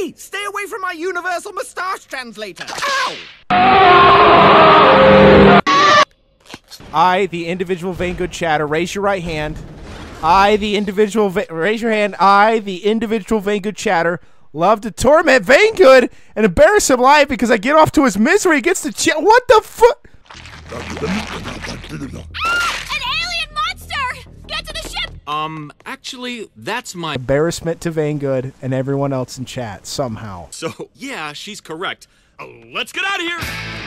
Hey, stay away from my universal mustache translator. Ow! I, the individual Vanegood chatter, raise your right hand. I, the individual, raise your hand. I, the individual Vanegood chatter, love to torment Vanegood and embarrass him live because I get off to his misery. He gets to chat. What the fuck? Um, actually, that's my. Embarrassment to Vanegood and everyone else in chat somehow. So, yeah, she's correct. Uh, let's get out of here!